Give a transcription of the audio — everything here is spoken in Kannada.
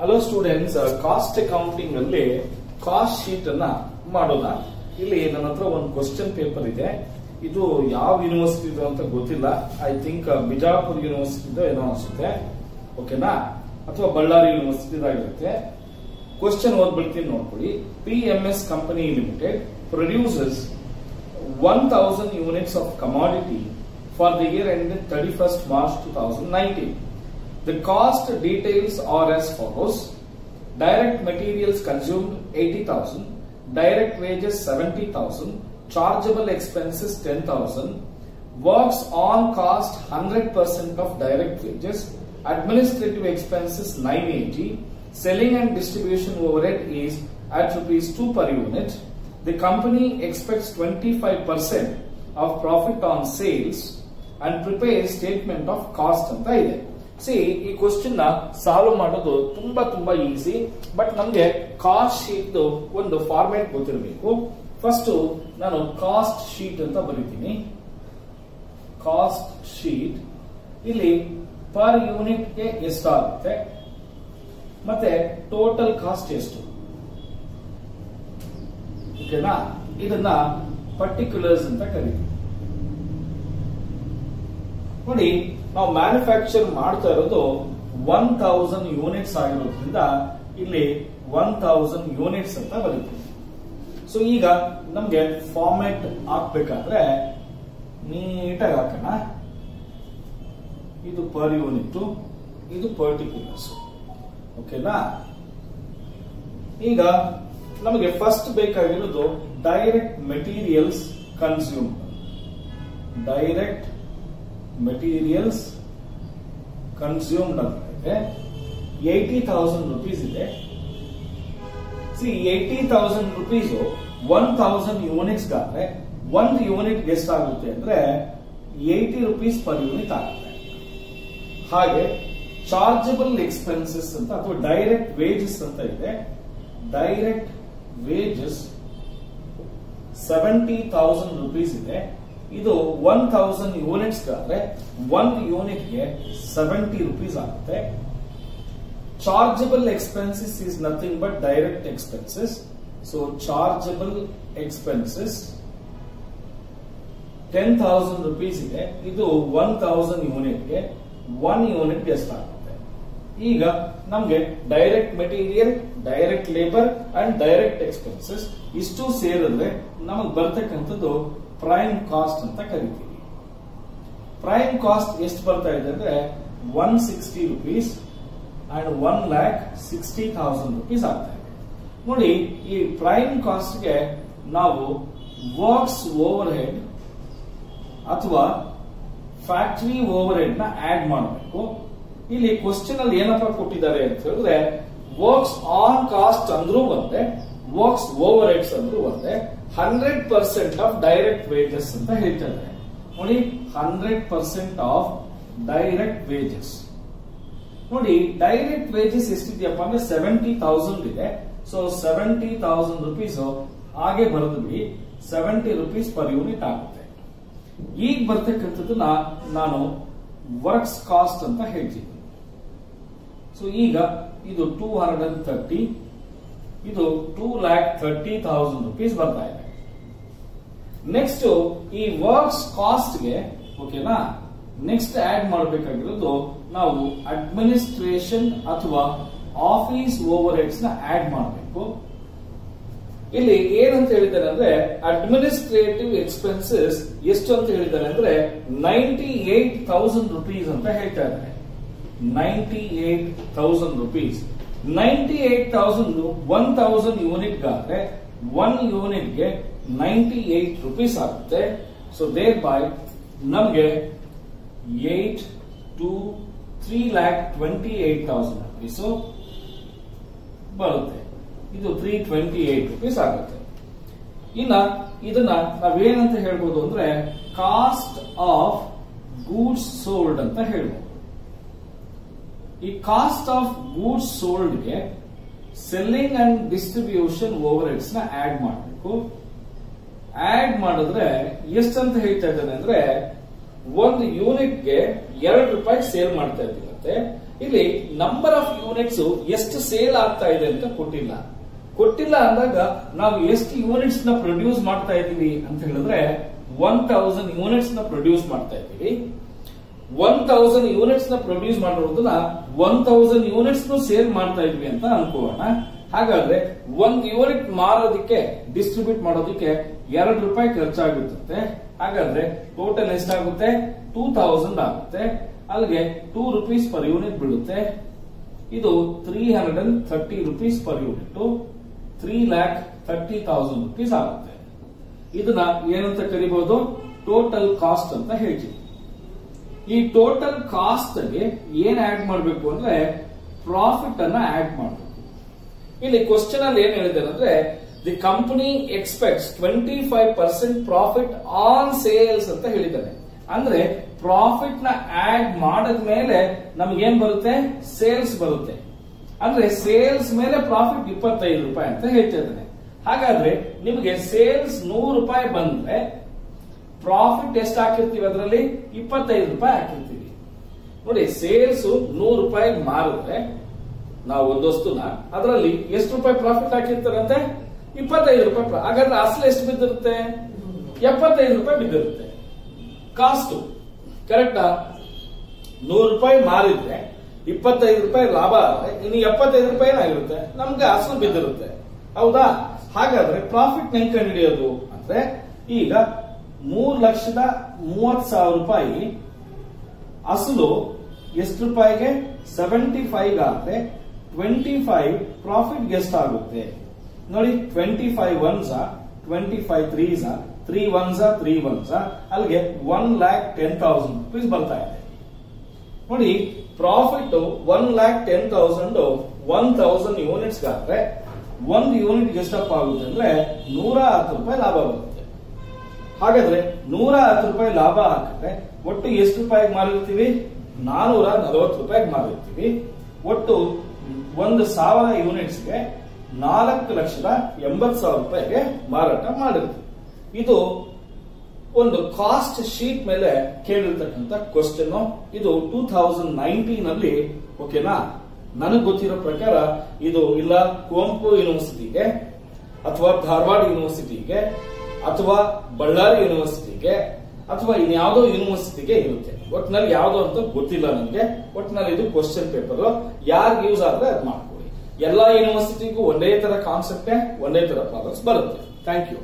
ಹಲೋ ಸ್ಟೂಡೆಂಟ್ಸ್ ಕಾಸ್ಟ್ ಅಕೌಂಟಿಂಗ್ ಅಲ್ಲಿ ಕಾಸ್ಟ್ ಶೀಟ್ ಅನ್ನ ಮಾಡೋಣ ಇಲ್ಲಿ ನನ್ನ ಹತ್ರ ಒಂದು ಕ್ವಶನ್ ಪೇಪರ್ ಇದೆ. ಇದು ಯಾವ ಯೂನಿವರ್ಸಿಟಿ ಅಂತ ಗೊತ್ತಿಲ್ಲ. ಐ ಥಿಂಕ್ ಬಿಜಾಪುರ್ ಯೂನಿವರ್ಸಿಟಿ ಏನೋ ಅನ್ಸುತ್ತೆ. ಓಕೆನಾ ಅಥವಾ ಬಳ್ಳಾರಿ ಯೂನಿವರ್ಸಿಟಿ ಆಗಿರುತ್ತೆ ಕ್ವಶನ್ ಓದ್ಬಿಡ್ತೀನಿ ನೋಡ್ಕೊಳ್ಳಿ. P M S company limited produces one thousand units of commodity for the year end thirty first March two thousand nineteen The cost details are as follows. Direct materials consumed 80,000, direct wages 70,000, chargeable expenses 10,000, works on cost 100% of direct wages, administrative expenses 980, selling and distribution overhead is at rupees 2 per unit. The company expects 25% of profit on sales and prepares statement of cost and profit. See ಈ ಕ್ವಶನ್ನ ಸಾಲ್ವ್ ಮಾಡೋದು ತುಂಬಾ ತುಂಬಾ ಈಸಿ ಬಟ್ ನಮ್ಗೆ ಕಾಸ್ಟ್ ಶೀಟ್ ಒಂದು ಫಾರ್ಮ್ಯಾಟ್ ಗೊತ್ತಿರಬೇಕು. ಫಸ್ಟ್ ನಾನು ಕಾಸ್ಟ್ ಶೀಟ್ ಅಂತ ಬರೀತೀನಿ. ಕಾಸ್ಟ್ ಶೀಟ್ ಇಲ್ಲಿ ಪರ್ ಯೂನಿಟ್ಗೆ ಎಷ್ಟಾಗುತ್ತೆ? ಮತ್ತೆ ಟೋಟಲ್ ಕಾಸ್ಟ್ ಎಷ್ಟು? ಓಕೆನಾ ಇದನ್ನ ಪರ್ಟಿಕ್ಯುಲರ್ಸ್ ಅಂತ ಕರಿತೀವಿ ನೋಡಿ ನಾವು ಮ್ಯಾನುಫ್ಯಾಕ್ಚರ್ ಮಾಡ್ತಾ ಇರೋದು ಒನ್ ತೌಸಂಡ್ ಯೂನಿಟ್ಸ್ ಆಗಿರೋದ್ರಿಂದ ಇಲ್ಲಿ ಒನ್ ತೌಸಂಡ್ ಯೂನಿಟ್ಸ್ ಅಂತ ಬರೀತೀವಿ. ಸೊ ಈಗ ನಮ್ಗೆ ಫಾರ್ಮೆಟ್ ಹಾಕ್ಬೇಕಾದ್ರೆ ನೀಟಾಗಿ ಹಾಕೋಣ. ಇದು ಪರ್ ಯೂನಿಟ್ ಇದು ಪರ್ಟಿಕ್ಯುಲರ್ಸ್ ಓಕೆನಾ ಈಗ ನಮಗೆ ಫಸ್ಟ್ ಬೇಕಾಗಿರೋದು direct materials consume direct materials consumed ಅಂತ ಇದೆ. ಏಯ್ಟಿ ತೌಸಂಡ್ ರುಪೀಸ್ ಇದೆ. See eighty thousand rupees one thousand units ಆದ್ರೆ, ಒಂದು ಯೂನಿಟ್ ಎಷ್ಟಾಗುತ್ತೆ ಅಂದ್ರೆ ಏಯ್ಟಿ ರುಪೀಸ್ ಪರ್ ಯೂನಿಟ್ ಆಗುತ್ತೆ. ಹಾಗೆ ಚಾರ್ಜಬಲ್ ಎಕ್ಸ್ಪೆನ್ಸಸ್ ಅಂತ ಅಥವಾ ಡೈರೆಕ್ಟ್ ವೇಜಸ್ ಅಂತ ಇದೆ. Direct wages seventy thousand rupees ಇದೆ. ಇದು ಒನ್ ತೌಸಂಡ್ ಯೂನಿಟ್ಸ್ ಆದ್ರೆ ಒಂದು ಯೂನಿಟ್ಗೆ ಸೆವೆಂಟಿ ರುಪೀಸ್ ಆಗುತ್ತೆ. Chargeable expenses is nothing but direct expenses so chargeable expenses ten thousand rupees ಇದೆ. ಇದು ಒನ್ ತೌಸಂಡ್ ಯೂನಿಟ್ಗೆ ಒನ್ ಯೂನಿಟ್ ಎಷ್ಟಾಗುತ್ತೆ ಈಗ ನಮ್ಗೆ direct material direct labour and direct expenses ಇಷ್ಟು ಸೇರಿದ್ರೆ ನಮಗ್ ಬರ್ತಕ್ಕಂಥದ್ದು ಪ್ರೈಮ್ ಕಾಸ್ಟ್ ಅಂತ ಕರಿತೀವಿ. ಪ್ರೈಮ್ ಕಾಸ್ಟ್ ಎಷ್ಟು ಬರ್ತಾ ಇದೆ ಅಂದ್ರೆ one sixty rupees and one lakh sixty thousand rupees ಆಗ್ತಾ ಇದೆ. ನೋಡಿ, ಈ ಪ್ರೈಮ್ ಕಾಸ್ಟ್ಗೆ ನಾವು ವರ್ಕ್ಸ್ ಓವರ್ ಹೆಡ್ ಅಥವಾ ಫ್ಯಾಕ್ಟರಿ ಓವರ್ ಹೆಡ್ನ ಆಡ್ ಮಾಡಬೇಕು. ಇಲ್ಲಿ ಕ್ವಶನ್ ಅಲ್ಲಿ ಏನಪ್ಪ ಕೊಟ್ಟಿದ್ದಾರೆ ಅಂತ ಹೇಳಿದ್ರೆ ವರ್ಕ್ಸ್ ಆನ್ ಕಾಸ್ಟ್ ಅಂದ್ರೂ ಒಂದೇ ವರ್ಕ್ಸ್ ಓವರ್ ಹೆಡ್ಸ್ ಅಂದ್ರೂ ಒಂದೇ hundred percent of direct wages ಅಂತ ಹೇಳ್ತಾರೆ. ನೋಡಿ hundred percent of direct wages ನೋಡಿ ಡೈರೆಕ್ಟ್ ವೇಜಸ್ ಎಷ್ಟಿದೆಯಪ್ಪ ಅಂದ್ರೆ ಸೆವೆಂಟಿ ತೌಸಂಡ್ ಇದೆ. ಸೊ ಸೆವೆಂಟಿ ತೌಸಂಡ್ ರುಪೀಸ್ ಹಾಗೆ ಬರೆದ್ವಿ ಸೆವೆಂಟಿ ರುಪೀಸ್ ಪರ್ ಯೂನಿಟ್ ಆಗುತ್ತೆ. ಈಗ ಬರ್ತಕ್ಕಂಥದ್ದನ್ನ ನಾನು ವರ್ಕ್ಸ್ ಕಾಸ್ಟ್ ಅಂತ ಹೇಳ್ತೀನಿ. ಸೊ ಈಗ ಇದು ಟೂ ಹಂಡ್ರೆಡ್ ಅಂಡ್ ತರ್ಟಿ ಇದು two lakh thirty thousand rupees ಬರ್ತಾ ಇದೆ. ನೆಕ್ಸ್ಟ್ ಈ ವರ್ಕ್ಸ್ ಕಾಸ್ಟ್ಗೆ ಓಕೆನಾ ನೆಕ್ಸ್ಟ್ ಆಡ್ ಮಾಡಬೇಕಾಗಿರೋದು ನಾವು ಅಡ್ಮಿನಿಸ್ಟ್ರೇಷನ್ ಅಥವಾ ಆಫೀಸ್ ಓವರ್ ಹೆಡ್ಸ್ನ ಆಡ್ ಮಾಡಬೇಕು. ಇಲ್ಲಿ ಏನಂತ ಹೇಳಿದ್ದಾರೆ ಅಂದ್ರೆ ಅಡ್ಮಿನಿಸ್ಟ್ರೇಟಿವ್ ಎಕ್ಸ್ಪೆನ್ಸಸ್ ಎಷ್ಟು ಅಂತ ಹೇಳಿದ್ದಾರೆ ಅಂದ್ರೆ ನೈಂಟಿ ಏಟ್ ಥೌಸಂಡ್ ರುಪೀಸ್ ಅಂತ ಹೇಳ್ತಾ ಇದ್ದಾರೆ. Ninety eight thousand rupees ninety eight thousand one thousand unit ಆದ್ರೆ ಒನ್ ಯೂನಿಟ್ಗೆ ನೈಂಟಿ ಏಟ್ ರುಪೀಸ್ ಆಗುತ್ತೆ. ಸೊ ದೇರ್ ಬೈ ನಮ್ಗೆ eight two three lakh twenty eight thousand rupees ಬರುತ್ತೆ. ಇದು ತ್ರೀ ಟ್ವೆಂಟಿ ಏಟ್ ರುಪೀಸ್ ಆಗುತ್ತೆ. ಇನ್ನ ಇದನ್ನ ನಾವೇನಂತ ಹೇಳ್ಬೋದು ಅಂದ್ರೆ ಕಾಸ್ಟ್ ಆಫ್ ಗೂಡ್ಸ್ ಸೋಲ್ಡ್ ಅಂತ ಹೇಳ್ಬೋದು. ಈ ಕಾಸ್ಟ್ ಆಫ್ ಗೂಡ್ಸ್ ಸೋಲ್ಡ್ಗೆ ಸೆಲ್ಲಿಂಗ್ ಅಂಡ್ ಡಿಸ್ಟ್ರಿಬ್ಯೂಷನ್ ಓವರ್ ಹೆಡ್ಸ್ನ ಆಡ್ ಮಾಡಬೇಕು. ಆಡ್ ಮಾಡಿದ್ರೆ ಎಷ್ಟಂತ ಹೇಳ್ತಾ ಇದ್ದಾನೆ ಅಂದ್ರೆ ಒಂದು ಯೂನಿಟ್ಗೆ ಎರಡು ರೂಪಾಯಿ ಸೇಲ್ ಮಾಡ್ತಾ ಇದ್ದೀರಂತೆ ಇಲ್ಲಿ ನಂಬರ್ ಆಫ್ ಯೂನಿಟ್ಸ್ ಎಷ್ಟು ಸೇಲ್ ಆಗ್ತಾ ಇದೆ ಅಂತ ಕೊಟ್ಟಿಲ್ಲ. ಕೊಟ್ಟಿಲ್ಲ ಅಂದಾಗ ನಾವು ಎಷ್ಟು ಯೂನಿಟ್ಸ್ನ ಪ್ರೊಡ್ಯೂಸ್ ಮಾಡ್ತಾ ಇದ್ದೀವಿ ಅಂತ ಹೇಳಿದ್ರೆ ಒನ್ ಥೌಸಂಡ್ ಯೂನಿಟ್ಸ್ನ ಪ್ರೊಡ್ಯೂಸ್ ಮಾಡ್ತಾ ಇದ್ದೀವಿ. ಒನ್ ತೌಸಂಡ್ ಯೂನಿಟ್ಸ್ನ ಪ್ರೊಡ್ಯೂಸ್ ಮಾಡಿರೋದನ್ನ ಒನ್ ತೌಸಂಡ್ ಯೂನಿಟ್ಸ್ ಸೇಲ್ ಮಾಡ್ತಾ ಇದ್ವಿ ಅಂತ ಅನ್ಕೋಣ. ಹಾಗಾದ್ರೆ ಒಂದ್ ಯೂನಿಟ್ ಮಾರೋದಕ್ಕೆ ಡಿಸ್ಟ್ರಿಬ್ಯೂಟ್ ಮಾಡೋದಕ್ಕೆ ಎರಡು ರೂಪಾಯಿ ಖರ್ಚಾಗುತ್ತೆ ಹಾಗಾದ್ರೆ ಟೋಟಲ್ ಎಷ್ಟಾಗುತ್ತೆ? ಟೂ ತೌಸಂಡ್ ಆಗುತ್ತೆ. ಅಲ್ಲಿಗೆ ಟೂ ರುಪೀಸ್ ಪರ್ ಯೂನಿಟ್ ಬೀಳುತ್ತೆ. ಇದು three hundred and thirty rupees per unit three lakh thirty thousand rupees ಆಗುತ್ತೆ. ಇದನ್ನ ಏನಂತ ಕರಿಬಹುದು ಟೋಟಲ್ ಕಾಸ್ಟ್ ಅಂತ ಹೇಳ್ತೀವಿ. ಈ ಟೋಟಲ್ ಕಾಸ್ಟ್ಗೆ ಏನ್ ಆಡ್ ಮಾಡಬೇಕು ಅಂದ್ರೆ ಪ್ರಾಫಿಟ್ ಅನ್ನ ಆಡ್ ಮಾಡಬೇಕು. ಇಲ್ಲಿ ಕ್ವಶನ್ ಅಲ್ಲಿ ಏನ್ ಹೇಳಿದ್ದಾರೆ ಅಂದ್ರೆ the company expects twenty five percent profit on sales ಅಂತ ಹೇಳಿದ್ದಾರೆ ಅಂದ್ರೆ ಪ್ರಾಫಿಟ್ನ ಆಡ್ ಮಾಡಿದ್ಮೇಲೆ ಏನ್ ಬರುತ್ತೆ? ಸೇಲ್ಸ್ ಬರುತ್ತೆ. ಅಂದ್ರೆ ಸೇಲ್ಸ್ ಮೇಲೆ ಪ್ರಾಫಿಟ್ ಇಪ್ಪತ್ತೈದು ರೂಪಾಯಿ ಅಂತ ಹೇಳ್ತಾ ಹಾಗಾದ್ರೆ ನಿಮಗೆ ಸೇಲ್ಸ್ ನೂರು ರೂಪಾಯಿ ಬಂದ್ರೆ ಪ್ರಾಫಿಟ್ ಎಷ್ಟು ಹಾಕಿರ್ತೀವಿ ಅದರಲ್ಲಿ? ಇಪ್ಪತ್ತೈದು ರೂಪಾಯಿ ಹಾಕಿರ್ತೀವಿ. ನೋಡಿ ಸೇಲ್ಸ್ ನೂರು ರೂಪಾಯಿ ಮಾರಿದ್ರೆ ನಾವು ಒಂದು ವಸ್ತುನ ಅದರಲ್ಲಿ ಎಷ್ಟು ರೂಪಾಯಿ ಪ್ರಾಫಿಟ್ ಹಾಕಿರ್ತಾರಂತೆ? ಇಪ್ಪತ್ತೈದು ರೂಪಾಯಿ ಹಾಗಾದ್ರೆ ಅಸಲು ಎಷ್ಟು ಬಿದ್ದಿರುತ್ತೆ? ಎಪ್ಪತ್ತೈದು ರೂಪಾಯಿ ಬಿದ್ದಿರುತ್ತೆ. ಕಾಸ್ಟ್ ಕರೆಕ್ಟಾ ನೂರು ರೂಪಾಯಿ ಮಾರಿದ್ರೆ ಇಪ್ಪತ್ತೈದು ರೂಪಾಯಿ ಲಾಭ ಆದ್ರೆ ಇನ್ನು ಎಪ್ಪತ್ತೈದು ರೂಪಾಯಿ ಏನಾಗಿರುತ್ತೆ? ನಮ್ಗೆ ಅಸಲು ಬಿದ್ದಿರುತ್ತೆ. ಹೌದಾ? ಹಾಗಾದ್ರೆ ಪ್ರಾಫಿಟ್ ಹೆಂಗ್ ಕಂಡುಹಿಡಿಯೋದು? ಅಂದ್ರೆ ಈಗ ಮೂರ್ ಲಕ್ಷದ ಮೂವತ್ ಸಾವಿರ ರೂಪಾಯಿ. ಅಸಲು ಎಷ್ಟು ರೂಪಾಯಿಗೆ? ಸೆವೆಂಟಿ ಫೈವ್ ಆದ್ರೆ ಟ್ವೆಂಟಿ ಫೈವ್ ಪ್ರಾಫಿಟ್ ಎಷ್ಟಾಗುತ್ತೆ ನೋಡಿ twenty five ones twenty five threes three ones three ones ಅಲ್ಲಿಗೆ one lakh ten thousand rupees ಬರ್ತಾ ಇದೆ. ನೋಡಿ profit one lakh ten thousand one thousand units ಆದ್ರೆ ಒಂದು ಯೂನಿಟ್ ಎಷ್ಟಪ್ಪ ಆಗುತ್ತೆ ಅಂದ್ರೆ ನೂರ ಹತ್ತು ರೂಪಾಯಿ ಲಾಭ ಬರುತ್ತೆ ಹಾಗಾದ್ರೆ ನೂರ ಹತ್ತು ರೂಪಾಯಿ ಲಾಭ ಹಾಕಿದ್ರೆ ಒಟ್ಟು ಎಷ್ಟು ರೂಪಾಯಿಗೆ ಮಾರಿರ್ತೀವಿ? ನಾನೂರ ನಲವತ್ತು ರೂಪಾಯಿಗೆ ಮಾರಿರ್ತೀವಿ. ಒಟ್ಟು ಒಂದು ಸಾವಿರ ಯೂನಿಟ್ಸ್ಗೆ ನಾಲ್ಕು ಲಕ್ಷದ ಎಂಬತ್ತು ಸಾವಿರ ರೂಪಾಯಿಗೆ ಮಾರಾಟ ಮಾಡಿರ್ತೀವಿ. ಇದು ಒಂದು ಕಾಸ್ಟ್ ಶೀಟ್ ಮೇಲೆ ಕೇಳಿರ್ತಕ್ಕಂಥ ಕ್ವಶನ್ ಇದು ಟೂ ತೌಸಂಡ್ ನೈನ್ಟೀನ್ ಅಲ್ಲಿ ಓಕೆನಾ ನನಗೆ ಗೊತ್ತಿರೋ ಪ್ರಕಾರ ಇದು ಇಲ್ಲ, ಕುವೆಂಪು ಯೂನಿವರ್ಸಿಟಿಗೆ ಅಥವಾ ಧಾರವಾಡ ಯೂನಿವರ್ಸಿಟಿಗೆ ಅಥವಾ ಬಳ್ಳಾರಿ ಯೂನಿವರ್ಸಿಟಿಗೆ ಅಥವಾ ಇನ್ಯಾವುದೋ ಯೂನಿವರ್ಸಿಟಿಗೆ ಇರುತ್ತೆ. ಒಟ್ಟಿನಲ್ಲಿ ಯಾವ್ದು ಅಂತ ಗೊತ್ತಿಲ್ಲ ನನಗೆ ಒಟ್ಟಿನಲ್ಲಿ ಇದು ಕ್ವಶನ್ ಪೇಪರ್ ಯಾರಿಗೆ ಯೂಸ್ ಆದ್ರೆ ಅದು ಮಾಡ್ಕೊಳ್ಳಿ. ಎಲ್ಲಾ ಯೂನಿವರ್ಸಿಟಿಗೂ ಒಂದೇ ತರ ಕಾನ್ಸೆಪ್ಟೇ ಒಂದೇ ತರ ಪ್ರಾಬ್ಲಮ್ಸ್ ಬರುತ್ತೆ. Thank you